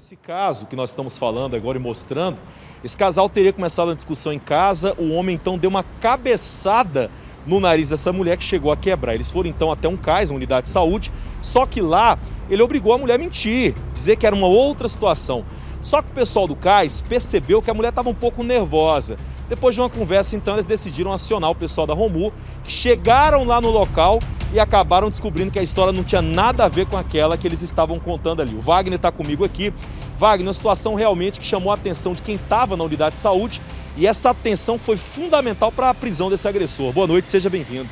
Esse caso que nós estamos falando agora e mostrando, esse casal teria começado a discussão em casa, o homem então deu uma cabeçada no nariz dessa mulher que chegou a quebrar. Eles foram então até um cais, uma unidade de saúde, só que lá ele obrigou a mulher a mentir, dizer que era uma outra situação. Só que o pessoal do cais percebeu que a mulher estava um pouco nervosa. Depois de uma conversa, então, eles decidiram acionar o pessoal da Romu, que chegaram lá no local e acabaram descobrindo que a história não tinha nada a ver com aquela que eles estavam contando ali. O Wagner está comigo aqui. Wagner, uma situação realmente que chamou a atenção de quem estava na unidade de saúde e essa atenção foi fundamental para a prisão desse agressor. Boa noite, seja bem-vindo.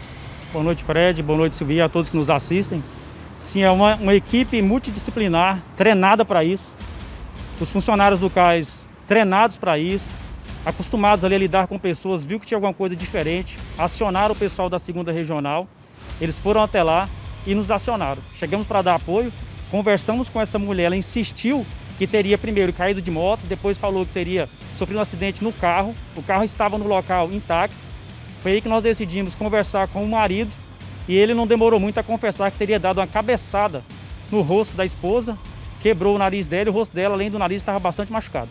Boa noite, Fred. Boa noite, Silvia, a todos que nos assistem. Sim, é uma, uma equipe multidisciplinar, treinada para isso. Os funcionários do CAIS treinados para isso, acostumados a lidar com pessoas, viu que tinha alguma coisa diferente, acionaram o pessoal da segunda regional, eles foram até lá e nos acionaram. Chegamos para dar apoio, conversamos com essa mulher, ela insistiu que teria primeiro caído de moto, depois falou que teria sofrido um acidente no carro, o carro estava no local intacto. Foi aí que nós decidimos conversar com o marido e ele não demorou muito a confessar que teria dado uma cabeçada no rosto da esposa, quebrou o nariz dela e o rosto dela, além do nariz, estava bastante machucado.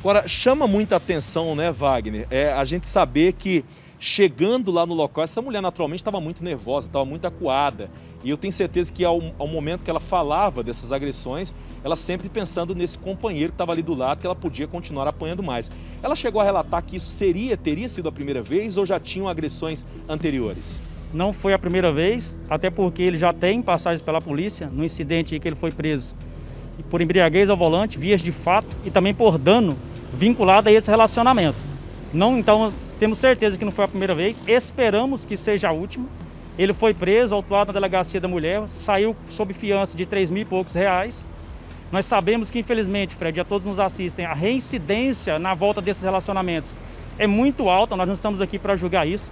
Agora, chama muita atenção, né, Wagner? É a gente saber que chegando lá no local, essa mulher naturalmente estava muito nervosa, estava muito acuada. E eu tenho certeza que ao, ao, momento que ela falava dessas agressões, ela sempre pensando nesse companheiro que estava ali do lado, que ela podia continuar apanhando mais. Ela chegou a relatar que isso seria, teria sido a primeira vez ou já tinham agressões anteriores? Não foi a primeira vez, até porque ele já tem passagens pela polícia, no incidente em que ele foi preso por embriaguez ao volante, vias de fato e também por dano vinculado a esse relacionamento. Não, então, temos certeza que não foi a primeira vez, esperamos que seja a última. Ele foi preso, autuado na delegacia da mulher, saiu sob fiança de 3 mil e poucos reais. Nós sabemos que, infelizmente, Fred, a todos nos assistem, a reincidência na volta desses relacionamentos é muito alta, nós não estamos aqui para julgar isso.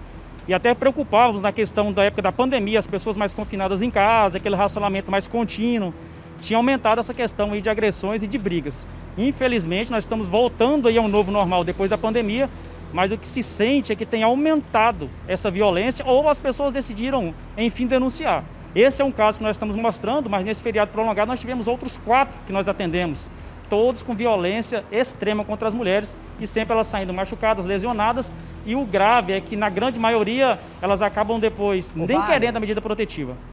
E até preocupávamos na questão da época da pandemia, as pessoas mais confinadas em casa, aquele relacionamento mais contínuo, tinha aumentado essa questão aí de agressões e de brigas. Infelizmente, nós estamos voltando aí a um novo normal depois da pandemia, mas o que se sente é que tem aumentado essa violência ou as pessoas decidiram, enfim, denunciar. Esse é um caso que nós estamos mostrando, mas nesse feriado prolongado nós tivemos outros quatro que nós atendemos, todos com violência extrema contra as mulheres e sempre elas saindo machucadas, lesionadas. E o grave é que, na grande maioria, elas acabam depois o nem querendo a medida protetiva.